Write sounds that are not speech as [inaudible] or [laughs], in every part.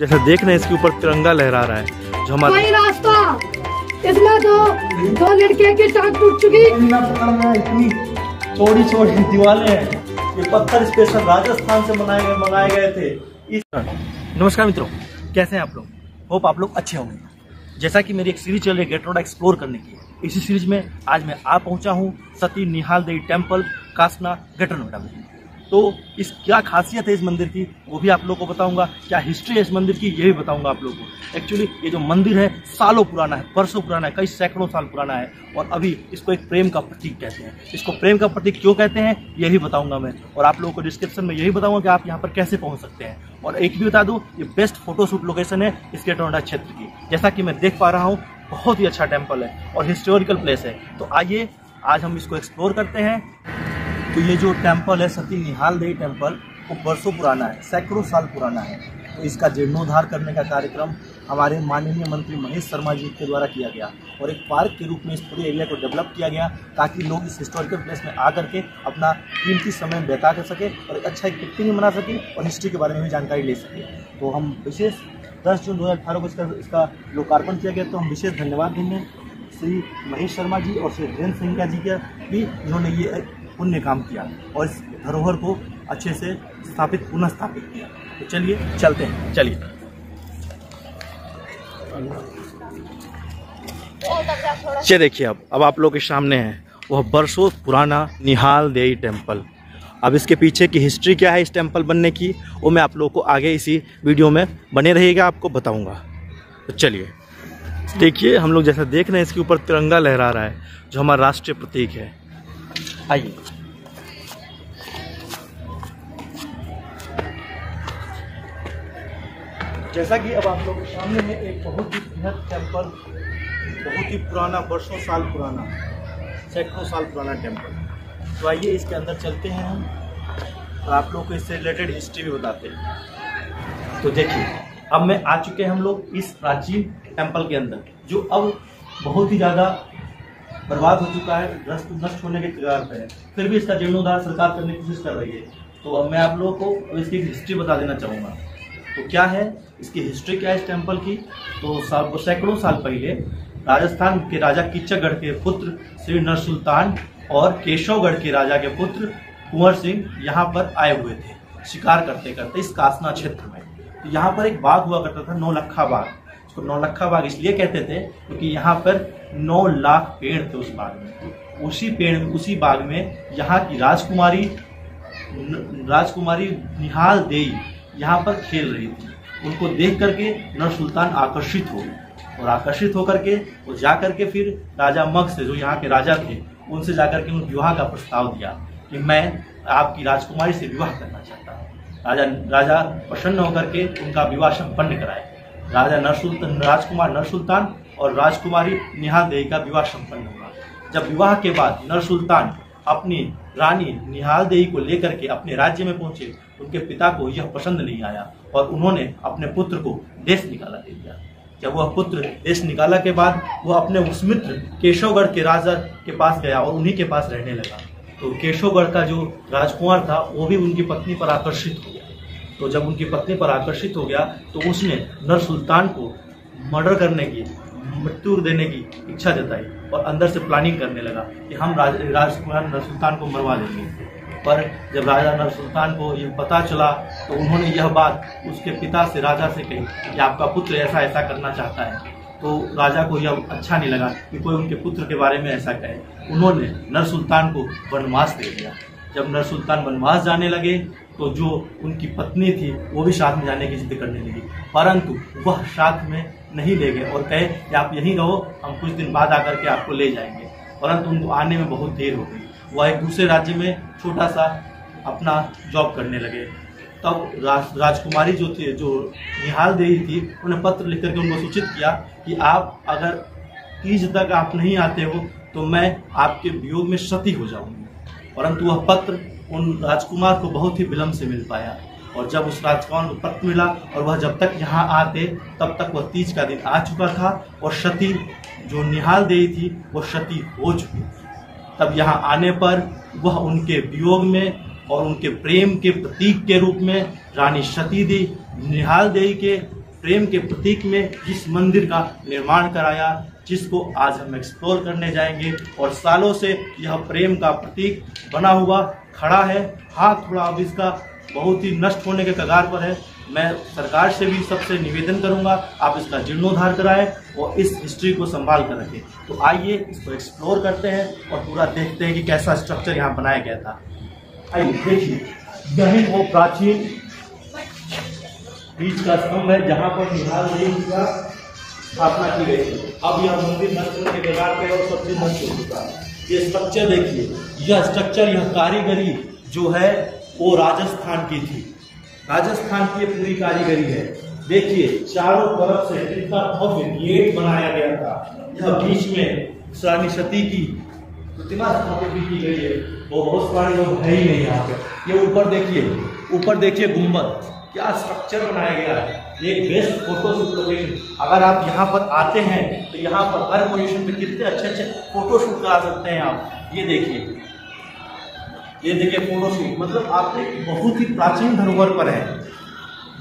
जैसा देख रहे हैं इसके ऊपर तिरंगा लहरा रहा है जो हमारा रास्ता? इसमें दो दो लड़के की टांग टूट चुकी। इतना पत्थर में इतनी चौड़ी चौड़ी दीवारें हैं। ये पत्थर स्पेशल राजस्थान से बनाए गए मंगाए गए थे। इस नमस्कार मित्रों कैसे हैं आप लोग? होप आप लोग अच्छे होंगे। जैसा कि मेरी एक सीरीज़ चल रही है गेटरोडा एक्सप्लोर करने की। इसी सीरीज़ में आज मैं आ पहुँचा हूँ सती निहाल देवी टेंपल कासना ग्रेटर नोएडा में। तो इस क्या खासियत है इस मंदिर की, वो भी आप लोगों को बताऊँगा। क्या हिस्ट्री है इस मंदिर की, ये भी बताऊँगा आप लोगों को। एक्चुअली ये जो मंदिर है, सालों पुराना है परसों पुराना है, कई सैकड़ों साल पुराना है। और अभी इसको एक प्रेम का प्रतीक कहते हैं। इसको प्रेम का प्रतीक क्यों कहते हैं यही बताऊँगा मैं। और आप लोगों को डिस्क्रिप्शन में यही बताऊँगा कि आप यहाँ पर कैसे पहुँच सकते हैं। और एक भी बता दूँ, ये बेस्ट फोटोशूट लोकेशन है इसके टोंडा क्षेत्र की। जैसा कि मैं देख पा रहा हूँ, बहुत ही अच्छा टेंपल है और हिस्टोरिकल प्लेस है। तो आइए, आज हम इसको एक्सप्लोर करते हैं। तो ये जो टेंपल है सती निहाल देवी टेंपल वो बरसों पुराना है, सैकड़ों साल पुराना है। तो इसका जीर्णोद्धार करने का कार्यक्रम हमारे माननीय मंत्री महेश शर्मा जी के द्वारा किया गया और एक पार्क के रूप में इस पूरे एरिया को डेवलप किया गया ताकि लोग इस हिस्टोरिकल प्लेस में आकर के अपना कीमती समय बिता कर सके और अच्छा एक पिक्निक बना सके और हिस्ट्री के बारे में भी जानकारी ले सके। तो हम विशेष दस जून दो को इसका इसका लोकार्पण किया गया। तो हम विशेष धन्यवाद देंगे श्री महेश शर्मा जी और श्री वीरेंद्र सिंह जी का भी इन्होंने ये पुण्य काम किया और इस धरोहर को अच्छे से स्थापित, पुनः स्थापित किया। तो चलिए, चलते हैं। चलिए। ये देखिए अब अब आप लोग के सामने है। वह बरसों पुराना निहाल देई टेंपल अब इसके पीछे की हिस्ट्री क्या है इस टेंपल बनने की, वो मैं आप लोगों को आगे इसी वीडियो में बने रहिएगा, आपको बताऊँगा। तो चलिए। देखिए, हम लोग जैसा देख रहे हैं, इसके ऊपर तिरंगा लहरा रहा है, जो हमारा राष्ट्रीय प्रतीक है। आइए। जैसा कि अब आप लोगों सामने है, एक बहुत ही बृहद टेंपल बहुत ही पुराना, वर्षों साल पुराना, सैकड़ों साल पुराना टेंपल तो आइए इसके अंदर चलते हैं हम, और आप लोग को इससे रिलेटेड हिस्ट्री भी बताते हैं। तो देखिए, अब मैं आ चुके हैं हम लोग इस प्राचीन टेंपल के अंदर, जो अब बहुत ही ज़्यादा बर्बाद हो चुका है नष्ट नष्ट होने के कगार पर है। फिर भी इसका जीर्णोद्धार सरकार करने की कोशिश कर रही है। तो अब मैं आप लोगों को इसकी हिस्ट्री बता देना चाहूँगा। तो क्या है? इसकी हिस्ट्री क्या है इस टेंपल की? तो सैकड़ों साल पहले राजस्थान के राजा किच्चगढ़ के पुत्र श्री नर सुल्तान और केशवगढ़ के राजा के पुत्र कुंवर सिंह यहाँ पर आए हुए थे। शिकार करते करते इस कासना क्षेत्र में। तो यहाँ पर एक बाघ हुआ करता था नौलखा बाग इसको नौलखा बाग इसलिए कहते थे क्योंकि यहाँ पर नौ लाख पेड़ थे उस बाग में। उसी पेड़, उसी बाग में यहाँ की राजकुमारी राजकुमारी निहाल देई यहाँ पर खेल रही थी। उनको देख करके नर सुल्तान आकर्षित हो और आकर्षित होकर के वो जा करके फिर राजा मग से, जो यहाँ के राजा थे, उनसे जाकर के उन विवाह का प्रस्ताव दिया कि मैं आपकी राजकुमारी से विवाह करना चाहता हूँ। राजा राजा प्रसन्न होकर के उनका विवाह संपन्न कराए राजा नरसुल्तान, राजकुमार नरसुल्तान और राजकुमारी निहाल देवी का विवाह संपन्न हुआ जब विवाह के बाद नरसुल्तान अपनी रानी निहाल देवी को लेकर के अपने राज्य में पहुँचे, उनके पिता को यह पसंद नहीं आया और उन्होंने अपने पुत्र को देश निकाला दे दिया। जब वह पुत्र देश निकाला के बाद, वह अपने उस मित्र केशवगढ़ के राजा के पास गया और उन्हीं के पास रहने लगा। तो केशवगढ़ का जो राजकुमार था, वो भी उनकी पत्नी पर आकर्षित हो गया। तो जब उनकी पत्नी पर आकर्षित हो गया तो उसने नर सुल्तान को मर्डर करने की, मृत्यु देने की इच्छा जताई और अंदर से प्लानिंग करने लगा कि हम राज, राजकुमार नर सुल्तान को मरवा देंगे। पर जब राजा नर सुल्तान को ये पता चला तो उन्होंने यह बात उसके पिता से, राजा से कही कि आपका पुत्र ऐसा ऐसा करना चाहता है। तो राजा को यह अच्छा नहीं लगा कि कोई उनके पुत्र के बारे में ऐसा कहे। उन्होंने नर सुल्तान को वनवास दे दिया। जब नर सुल्तान वनवास जाने लगे तो जो उनकी पत्नी थी, वो भी साथ में जाने की जिद करने लगी। परंतु वह साथ में नहीं ले गए और कहे, कि आप यहीं रहो, हम कुछ दिन बाद आकर के आपको ले जाएँगे। परंतु उनको आने में बहुत देर हो गई। वह एक दूसरे राज्य में छोटा सा अपना जॉब करने लगे। तब राज, राजकुमारी जो थी, जो निहाल देवी थी, उन्हें पत्र लिख करके उनको सूचित किया कि आप अगर तीज तक आप नहीं आते हो तो मैं आपके वियोग में सती हो जाऊँगी। परंतु वह पत्र उन राजकुमार को बहुत ही विलम्ब से मिल पाया। और जब उस राजकुमार को पत्र मिला और वह जब तक यहाँ आते, तब तक वह तीज का दिन आ चुका था और सती जो निहाल देवी थी वो सती हो चुकी तब यहाँ आने पर वह उनके वियोग में और उनके प्रेम के प्रतीक के रूप में रानी सती दी, निहाल देवी के प्रेम के प्रतीक में जिस मंदिर का निर्माण कराया, जिसको आज हम एक्सप्लोर करने जाएँगे और सालों से यह प्रेम का प्रतीक बना हुआ खड़ा है। हाथ थोड़ा अब इसका बहुत ही नष्ट होने के कगार पर है। मैं सरकार से भी सबसे निवेदन करूँगा, आप इसका जीर्णोद्धार कराएँ और इस हिस्ट्री को संभाल कर रखें। तो आइए इसको एक्सप्लोर करते हैं और पूरा देखते हैं कि कैसा स्ट्रक्चर यहाँ बनाया गया था। आइए, देखिए, यही वो प्राचीन बीच का स्तंभ है जहाँ पर निहाल देवी का स्थापना की गई अब यह मंदिर नष्ट के कगार पर और सब चीज़ नष्ट हो चुका है। ये स्ट्रक्चर देखिए। यह स्ट्रक्चर यह कारीगरी जो है, वो राजस्थान की थी। राजस्थान की पूरी कारीगरी है। देखिए, चारों तरफ़ से कितना भव्य गेट बनाया गया था। यह बीच में रानी सती की प्रतिमा स्थापित भी की गई है। वो बहुत सारे लोग है ही नहीं यहाँ पे। ये ऊपर देखिए ऊपर देखिए गुंबद। क्या स्ट्रक्चर बनाया गया है? एक बेस्ट फ़ोटो शूट लोकेशन अगर आप यहाँ पर आते हैं तो यहाँ पर हर पोजीशन पे कितने अच्छे अच्छे फ़ोटो शूट करा सकते हैं आप? ये देखिए. ये देखिए फ़ोटो शूट मतलब आपने बहुत ही प्राचीन धरोहर पर है.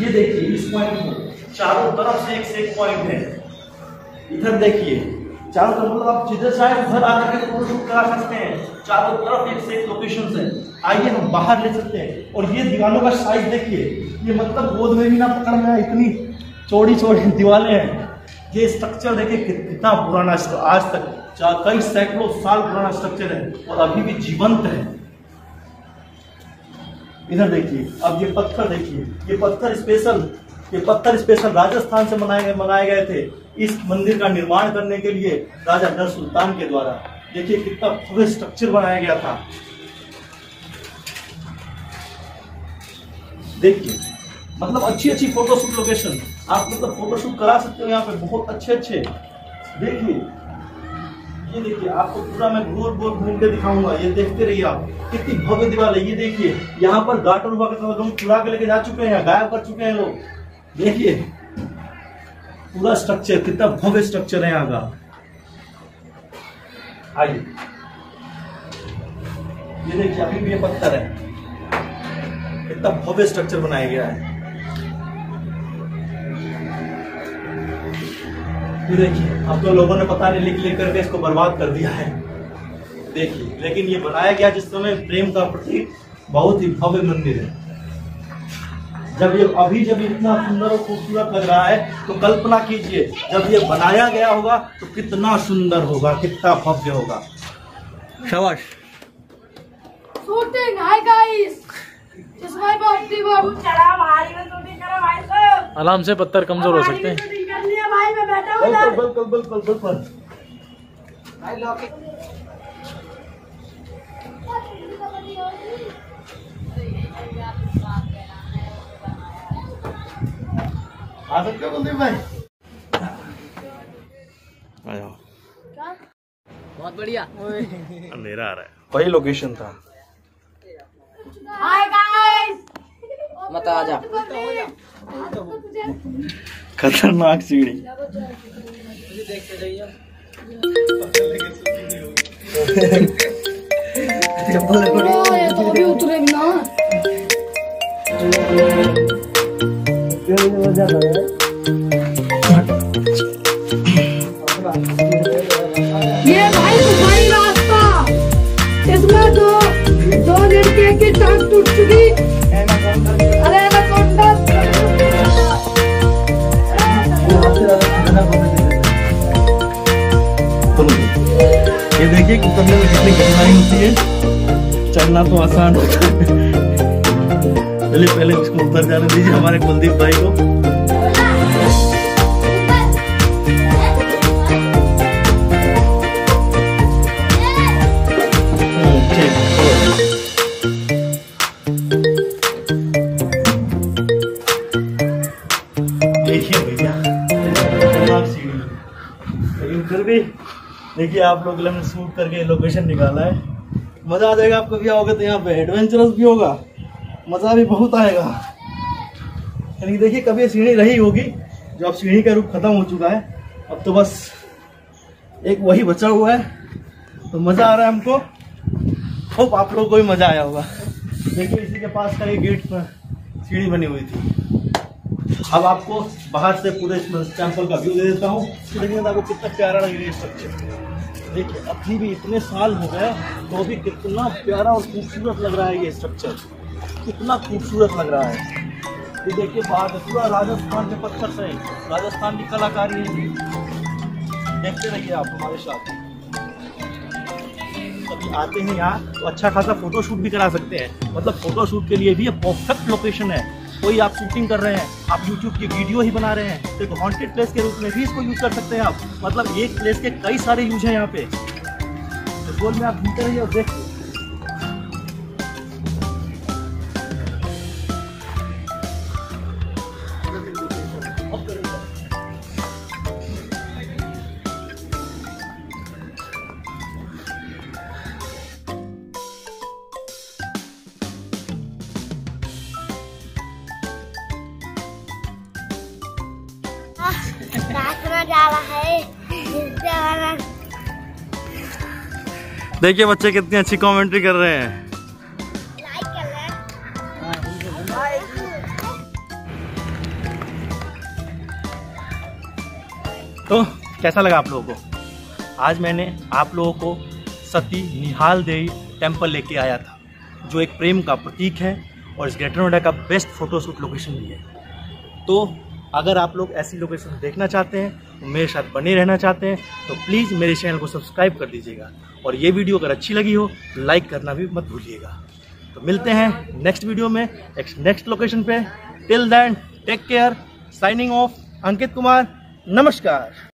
ये देखिए, इस पॉइंट को चारों तरफ़ से एक से एक पॉइंट है. इधर देखिए, चारों तरफ़ मतलब आप जिधर चाहे उधर आकर के फ़ोटो शूट करा सकते हैं. चारों तरफ़ एक से एक लोकेशन है. आइए हम बाहर ले सकते हैं। और ये दीवारों का साइज़ देखिए। ये मतलब गोद में भी ना पकड़ में इतनी चौड़ी चौड़ी दीवारें हैं। ये स्ट्रक्चर देखिए, कितना पुराना आज तक कई सैकड़ों साल पुराना स्ट्रक्चर है और अभी भी जीवंत है। इधर देखिए, अब ये पत्थर देखिए। ये पत्थर स्पेशल ये पत्थर स्पेशल राजस्थान से बनाए गए बनाए गए थे। इस मंदिर का निर्माण करने के लिए राजा नर सुल्तान के द्वारा। देखिए कितना भव्य स्ट्रक्चर बनाया गया था। देखिए मतलब अच्छी अच्छी फोटोशूट लोकेशन आप मतलब फोटोशूट करा सकते हो यहाँ पे, बहुत अच्छे अच्छे देखिए, ये देखिए, आपको पूरा मैं गोल गोल घूम के दिखाऊँगा, ये देखते रहिए आप। कितनी भव्य दीवार है, ये देखिए, यहाँ पर गाटर हुआ के साथ लोग चुरा के लेके जा चुके हैं, गायब कर चुके हैं लोग। देखिए, पूरा स्ट्रक्चर कितना भव्य स्ट्रक्चर है यहाँ का। आइए। ये देखिए, अभी भी ये पत्थर है। कितना भव्य स्ट्रक्चर बनाया गया है। ये देखिए अब तो लोगों ने पता नहीं लिख लिख करके इसको बर्बाद कर दिया है। देखिए लेकिन ये बनाया गया जिस समय प्रेम का प्रतीक बहुत ही भव्य मंदिर है। जब ये अभी जब इतना सुंदर और खूबसूरत लग रहा है तो कल्पना कीजिए जब ये बनाया गया होगा तो कितना सुंदर होगा कितना भव्य होगा। शाबाश। गाइस आराम से पत्थर कमज़ोर हो सकते हैं। बिल्कुल बिल्कुल बिल्कुल आ सकते हो कुलदीप भाई आ बहुत बढ़िया। [laughs] अंधेरा आ रहा है। वही लोकेशन था हाय गाइस मत आ जा। खतरनाक सीढ़ी। [laughs] ना करने में ही होती है? चढ़ना तो आसान चलिए पहले उसको उतर जाने दीजिए, हमारे कुलदीप भाई को। देखिए आप लोग हमने शूट करके लोकेशन निकाला है मज़ा आ जाएगा आपको भी आओगे तो यहाँ पे एडवेंचरस भी होगा मज़ा भी बहुत आएगा यानी देखिए कभी सीढ़ी रही होगी जो अब सीढ़ी का रूप खत्म हो चुका है अब तो बस एक वही बचा हुआ है तो मज़ा आ रहा है हमको होप आप लोगों को भी मज़ा आया होगा देखिए इसी के पास का ये गेट पर सीढ़ी बनी हुई थी अब आपको बाहर से पूरे टेंपल का व्यू दे देता हूँ तो देखिए आपको कितना प्यारा लगेगा स्ट्रक्चर देखिए, अभी भी इतने साल हो गए तो भी कितना प्यारा और खूबसूरत लग रहा है ये स्ट्रक्चर कितना खूबसूरत लग रहा है। ये देखिए बाहर पूरा राजस्थान के पत्थर से। राजस्थान की कलाकारी है। देखते रहिए आप हमारे साथ। आते हैं यहाँ तो अच्छा खासा फोटोशूट भी करा सकते हैं। मतलब फोटोशूट के लिए भी ये परफेक्ट लोकेशन है। कोई आप शूटिंग कर रहे हैं। आप यूट्यूब की वीडियो ही बना रहे हैं। तो एक हॉन्टेड प्लेस के रूप में भी इसको यूज़ कर सकते हैं आप। मतलब एक प्लेस के कई सारे यूज़ हैं यहाँ पे। गोल में आप घूमते रहिए और देखिए। देखिए बच्चे कितनी अच्छी कमेंट्री कर रहे हैं। तो कैसा लगा आप लोगों को? आज मैंने आप लोगों को सती निहाल देवी टेंपल लेके आया था, जो एक प्रेम का प्रतीक है और इस ग्रेटर नोएडा का बेस्ट फोटोशूट लोकेशन भी है। तो अगर आप लोग ऐसी लोकेशन देखना चाहते हैं, मेरे साथ बने रहना चाहते हैं तो प्लीज़ मेरे चैनल को सब्सक्राइब कर दीजिएगा। और ये वीडियो अगर अच्छी लगी हो तो लाइक करना भी मत भूलिएगा। तो मिलते हैं नेक्स्ट वीडियो में नेक्स्ट लोकेशन पे। Till then take care signing off Ankit Kumar नमस्कार।